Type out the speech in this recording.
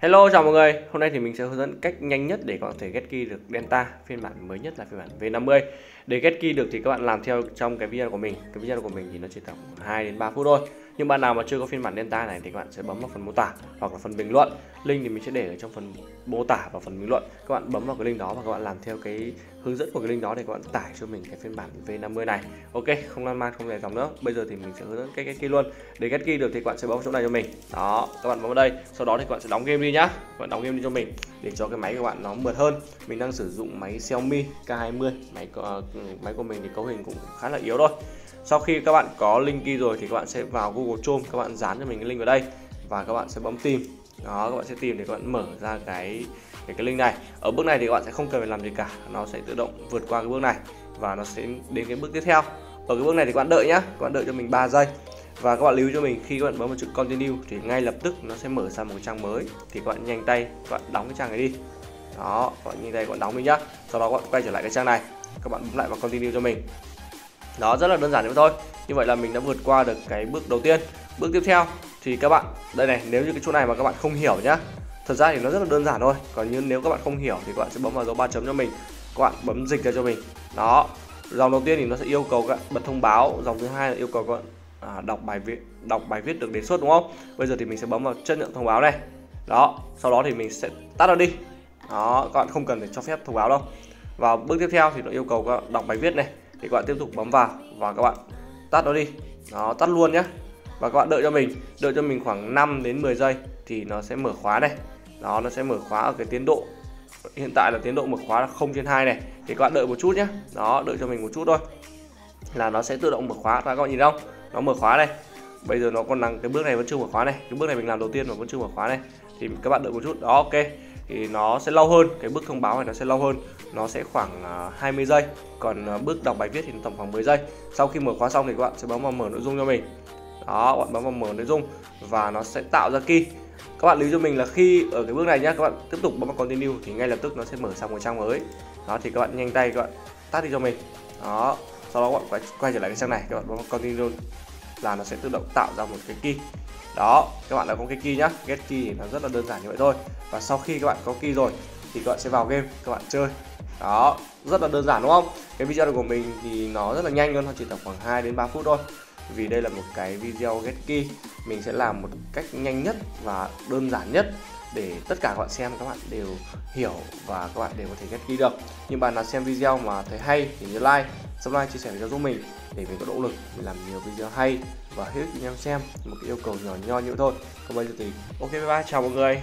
Hello chào mọi người, hôm nay thì mình sẽ hướng dẫn cách nhanh nhất để các bạn có thể get key được Delta phiên bản mới nhất là phiên bản V50. Để get key được thì các bạn làm theo trong cái video của mình. Cái video của mình thì nó chỉ tầm 2 đến 3 phút thôi. Nhưng bạn nào mà chưa có phiên bản Delta này thì các bạn sẽ bấm vào phần mô tả hoặc là phần bình luận. Link thì mình sẽ để ở trong phần mô tả và phần bình luận. Các bạn bấm vào cái link đó và các bạn làm theo cái hướng dẫn của cái link đó để các bạn tải cho mình cái phiên bản V50 này. Ok, không lan man, không dài dòng nữa. Bây giờ thì mình sẽ hướng dẫn cách get key luôn. Để get key được thì các bạn sẽ bấm vào chỗ này cho mình. Đó, các bạn bấm vào đây. Sau đó thì các bạn sẽ đóng game đi nhá. Các bạn đóng game đi cho mình để cho cái máy của bạn nó mượt hơn. Mình đang sử dụng máy Xiaomi K20 Máy, uh, máy của mình thì cấu hình cũng khá là yếu thôi sau khi các bạn có link kia rồi thì các bạn sẽ vào Google Chrome các bạn dán cho mình cái link vào đây và các bạn sẽ bấm tìm đó các bạn sẽ tìm để các bạn mở ra cái cái, cái link này ở bước này thì các bạn sẽ không cần phải làm gì cả nó sẽ tự động vượt qua cái bước này và nó sẽ đến cái bước tiếp theo ở cái bước này thì các bạn đợi nhá các bạn đợi cho mình 3 giây và các bạn lưu cho mình khi các bạn bấm vào chữ continue thì ngay lập tức nó sẽ mở ra một trang mới thì các bạn nhanh tay các bạn đóng cái trang này đi đó các bạn nhanh tay các bạn đóng đi nhá sau đó các bạn quay trở lại cái trang này các bạn bấm lại vào continue cho mình đó rất là đơn giản như vậy thôi. Như vậy là mình đã vượt qua được cái bước đầu tiên. Bước tiếp theo thì các bạn đây này nếu như cái chỗ này mà các bạn không hiểu nhá. Thật ra thì nó rất là đơn giản thôi. Còn như nếu các bạn không hiểu thì các bạn sẽ bấm vào dấu ba chấm cho mình. Các bạn bấm dịch ra cho mình. Đó dòng đầu tiên thì nó sẽ yêu cầu các bạn bật thông báo. Dòng thứ hai là yêu cầu các bạn à, đọc bài viết đọc bài viết được đề xuất đúng không? Bây giờ thì mình sẽ bấm vào chất lượng thông báo này. Đó sau đó thì mình sẽ tắt nó đi. Đó các bạn không cần phải cho phép thông báo đâu. Vào bước tiếp theo thì nó yêu cầu các bạn đọc bài viết này thì các bạn tiếp tục bấm vào và các bạn tắt nó đi. Nó tắt luôn nhé và các bạn đợi cho mình, đợi cho mình khoảng 5 đến 10 giây thì nó sẽ mở khóa này. Đó, nó sẽ mở khóa ở cái tiến độ, hiện tại là tiến độ mở khóa là 0 trên 2 này. Thì các bạn đợi một chút nhé đó, đợi cho mình một chút thôi. Là nó sẽ tự động mở khóa. Các bạn nhìn không? Nó mở khóa này. Bây giờ nó còn đang, cái bước này vẫn chưa mở khóa này. Cái bước này mình làm đầu tiên mà vẫn chưa mở khóa này. Thì các bạn đợi một chút. Đó, ok thì nó sẽ lâu hơn cái bước thông báo này nó sẽ lâu hơn. Nó sẽ khoảng à, 20 giây còn à, bước đọc bài viết thì tầm khoảng 10 giây. Sau khi mở khóa xong thì các bạn sẽ bấm vào mở nội dung cho mình. Đó các bạn bấm vào mở nội dung và nó sẽ tạo ra key. Các bạn lưu cho mình là khi ở cái bước này nhá các bạn tiếp tục bấm vào continue thì ngay lập tức nó sẽ mở sang một trang mới. Đó thì các bạn nhanh tay các bạn tắt đi cho mình. Đó sau đó các bạn quay, quay trở lại cái trang này các bạn bấm vào continue là nó sẽ tự động tạo ra một cái key. Đó, các bạn đã có cái key nhá. Get key thì nó rất là đơn giản như vậy thôi. Và sau khi các bạn có key rồi thì các bạn sẽ vào game, các bạn chơi. Đó, rất là đơn giản đúng không? Cái video của mình thì nó rất là nhanh luôn, nó chỉ tầm khoảng 2 đến 3 phút thôi. Vì đây là một cái video get key. Mình sẽ làm một cách nhanh nhất và đơn giản nhất để tất cả các bạn xem, các bạn đều hiểu và các bạn đều có thể get key được. Nhưng bạn nào xem video mà thấy hay thì nhớ like subscribe chia sẻ cho giúp mình để mình có động lực để làm nhiều video hay và hết anh em xem. Một cái yêu cầu nhỏ nho như thôi. Còn bây giờ thì, ok, bye bye, chào mọi người.